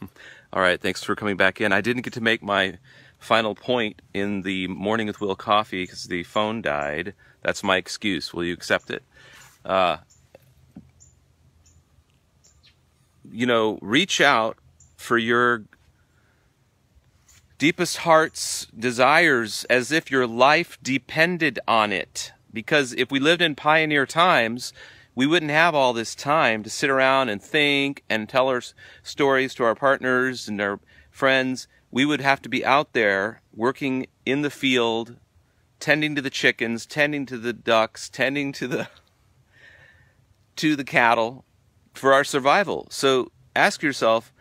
All right, thanks for coming back in. I didn't get to make my final point in the Morning with Will coffee because the phone died. That's my excuse. Will you accept it? Uh, you know, reach out for your deepest heart's desires as if your life depended on it. Because if we lived in pioneer times, we wouldn't have all this time to sit around and think and tell our stories to our partners and our friends. We would have to be out there working in the field, tending to the chickens, tending to the ducks, tending to the to the cattle for our survival. So ask yourself,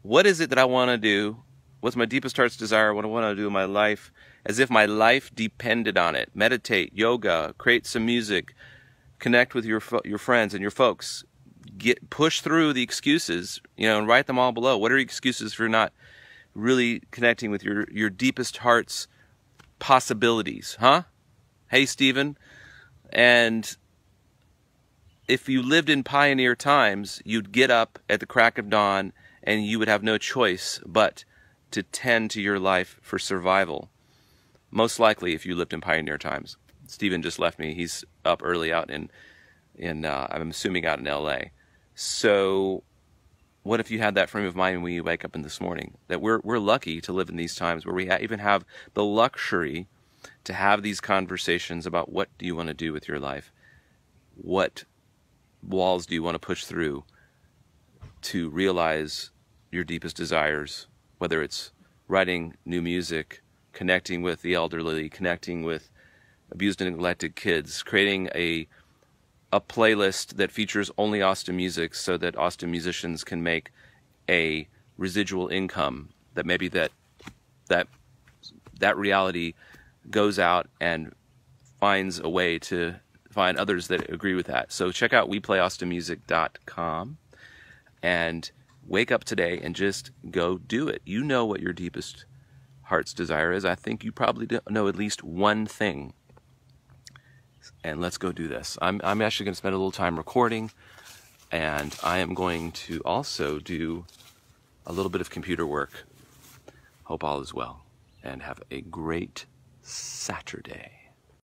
what is it that I want to do? What's my deepest heart's desire? What I want to do in my life? As if my life depended on it. Meditate, yoga, create some music, connect with your your friends and your folks. Get push through the excuses, you know, and write them all below. What are your excuses for not really connecting with your your deepest heart's possibilities, huh? Hey, Stephen. And if you lived in pioneer times, you'd get up at the crack of dawn and you would have no choice but to tend to your life for survival. Most likely, if you lived in pioneer times. Stephen just left me. He's up early out in in uh, I'm assuming out in L.A. So, what if you had that frame of mind when you wake up in this morning? That we're we're lucky to live in these times where we ha- even have the luxury to have these conversations about what do you want to do with your life, what walls do you want to push through to realize your deepest desires, whether it's writing new music, connecting with the elderly, connecting with abused and neglected kids, creating a a playlist that features only Austin music so that Austin musicians can make a residual income that maybe that that that reality goes out and finds a way to find others that agree with that. So check out weplayaustinmusic.com and wake up today and just go do it. You know what your deepest heart's desire is. I think you probably know at least one thing and let's go do this. I'm, I'm actually going to spend a little time recording, and I am going to also do a little bit of computer work. Hope all is well, and have a great Saturday.